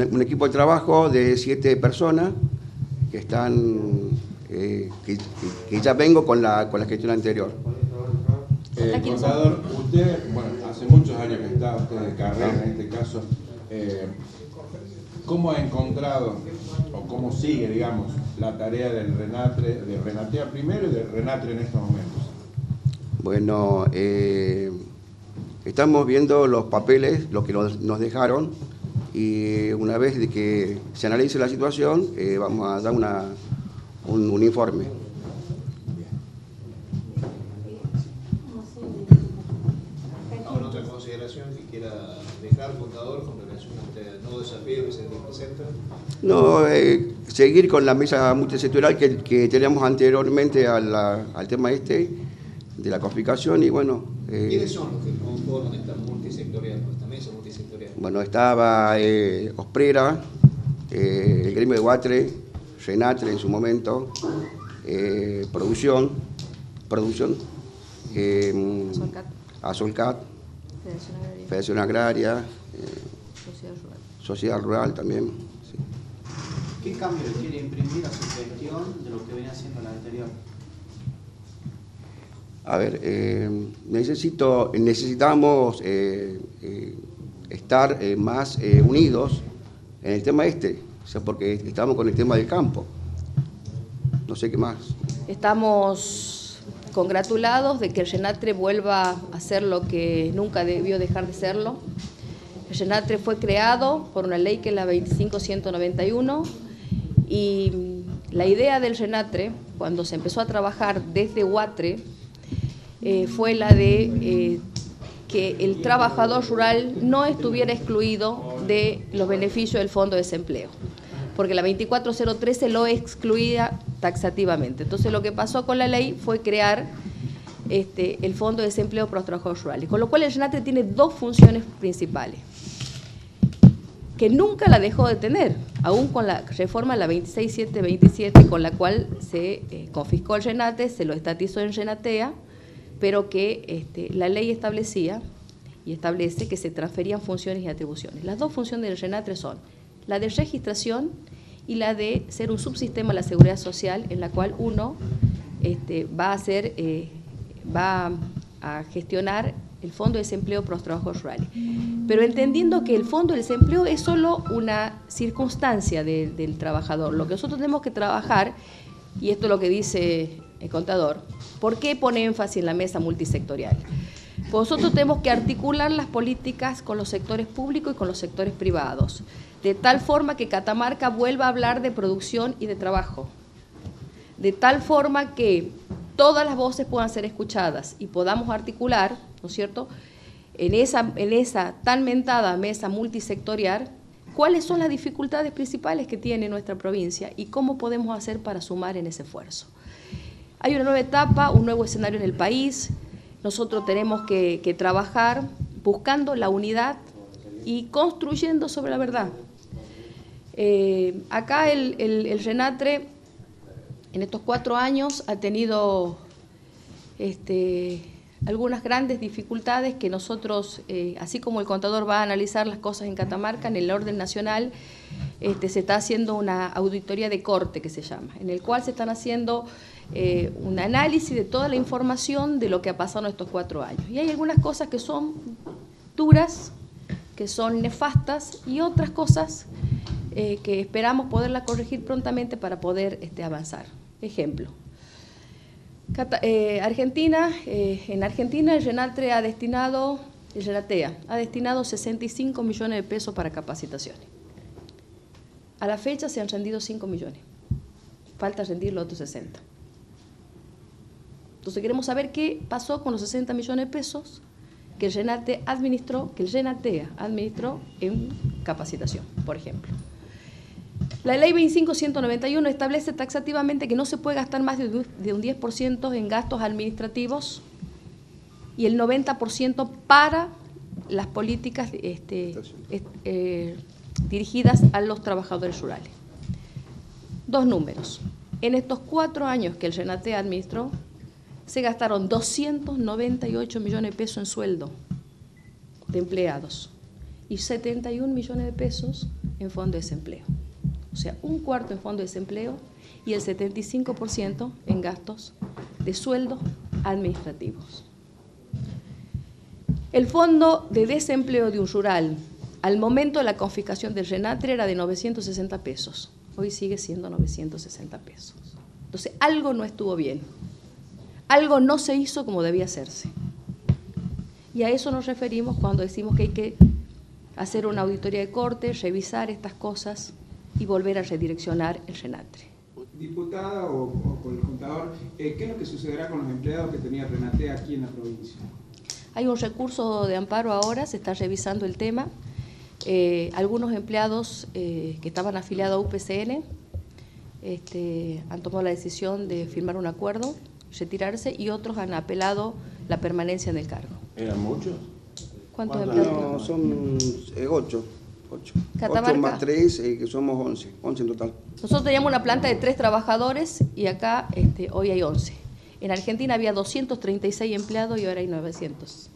un equipo de trabajo de siete personas que están, eh, que, ya vengo con la, con la gestión anterior. Eh, contador, usted, bueno, hace muchos años que está usted de carrera en este caso, eh, ¿cómo ha encontrado o cómo sigue, digamos, la tarea del Renatre, de Renatea primero y del Renatre en estos momentos? Bueno, eh, estamos viendo los papeles, lo que nos dejaron, y una vez de que se analice la situación, eh, vamos a dar una, un, informe. ¿Alguna otra consideración que quiera dejar, contador, con relación a este nuevo desafío que se presenta? No, eh, seguir con la mesa multisectorial que, que teníamos anteriormente al tema este, de la confiscación y bueno... Eh, ¿Quiénes son los que conforman esta multisectorial? Bueno, estaba eh, Osprera, eh, el gremio de Guatre, Renatre en su momento, eh, producción, producción, eh, Azolcat, Federación Agraria, Sociedad Rural también. Sí. ¿Qué cambio quiere imprimir a su gestión de lo que venía haciendo la anterior? A ver, eh, necesito, necesitamos eh, eh, estar más unidos en el tema este, o sea, porque estamos con el tema del campo. No sé qué más. Estamos congratulados de que el Renatre vuelva a ser lo que nunca debió dejar de serlo. El Renatre fue creado por una ley que es la 25191 y la idea del Renatre, cuando se empezó a trabajar desde Huatre, eh, fue la de eh, que el trabajador rural no estuviera excluido de los beneficios del Fondo de Desempleo, porque la 24013 lo excluía taxativamente. Entonces lo que pasó con la ley fue crear este, el Fondo de Desempleo para los Trabajadores Rurales, con lo cual el RENATRE tiene dos funciones principales que nunca la dejó de tener, aún con la reforma la 26727, con la cual se eh, confiscó el RENATE, se lo estatizó en RENATEA, pero que este, la ley establecía y establece que se transferían funciones y atribuciones. Las dos funciones del RENATRE son la de registración y la de ser un subsistema de la seguridad social en la cual uno este, va, a hacer, eh, va a gestionar el Fondo de Desempleo para los Trabajos Rurales. Pero entendiendo que el Fondo de Desempleo es solo una circunstancia del trabajador. Lo que nosotros tenemos que trabajar, y esto es lo que dice el contador, ¿Por qué pone énfasis en la mesa multisectorial? Pues nosotros tenemos que articular las políticas con los sectores públicos y con los sectores privados, de tal forma que Catamarca vuelva a hablar de producción y de trabajo, de tal forma que todas las voces puedan ser escuchadas y podamos articular, ¿no es cierto?, en esa, en esa tan mentada mesa multisectorial, cuáles son las dificultades principales que tiene nuestra provincia y cómo podemos hacer para sumar en ese esfuerzo. Hay una nueva etapa, un nuevo escenario en el país. Nosotros tenemos que, trabajar buscando la unidad y construyendo sobre la verdad. Eh, acá el, Renatre en estos cuatro años ha tenido este, algunas grandes dificultades que nosotros, eh, así como el contador va a analizar las cosas en Catamarca, en el orden nacional, este, se está haciendo una auditoría de corte que se llama, en el cual se están haciendo eh, un análisis de toda la información de lo que ha pasado en estos cuatro años. Y hay algunas cosas que son duras, que son nefastas, y otras cosas eh, que esperamos poderla corregir prontamente para poder este, avanzar. Ejemplo. Eh, Argentina, en Argentina el Renatre ha destinado, el Renatea, ha destinado 65 millones de pesos para capacitaciones. A la fecha se han rendido 5 millones. Falta rendir los otros 60. Entonces queremos saber qué pasó con los 60 millones de pesos que el RENATE administró, que el RENATEA administró en capacitación, por ejemplo. La ley 25191 establece taxativamente que no se puede gastar más de un 10% en gastos administrativos y el 90% para las políticas este, eh, dirigidas a los trabajadores rurales. Dos números. En estos cuatro años que el RENATE administró, se gastaron 298 millones de pesos en sueldo de empleados y 71 millones de pesos en fondo de desempleo. O sea, un cuarto en fondo de desempleo y el 75% en gastos de sueldos administrativos. El fondo de desempleo de un rural al momento de la confiscación del Renatre era de 960 pesos. Hoy sigue siendo 960 pesos. Entonces, algo no estuvo bien. Algo no se hizo como debía hacerse. Y a eso nos referimos cuando decimos que hay que hacer una auditoría de corte, revisar estas cosas y volver a redireccionar el Renatre. Diputada o, o con el contador, eh, ¿qué es lo que sucederá con los empleados que tenía Renate aquí en la provincia? Hay un recurso de amparo ahora, se está revisando el tema. Eh, algunos empleados eh, que estaban afiliados a UPCN este, han tomado la decisión de firmar un acuerdo, retirarse, y otros han apelado la permanencia en el cargo. ¿Eran muchos? ¿Cuántos ¿Cuántos empleados? No, son eh, ocho. Ocho. Catamarca. Ocho más tres, eh, que somos once. Once en total. Nosotros teníamos una planta de tres trabajadores y acá este, hoy hay 11. En Argentina había 236 empleados y ahora hay 900.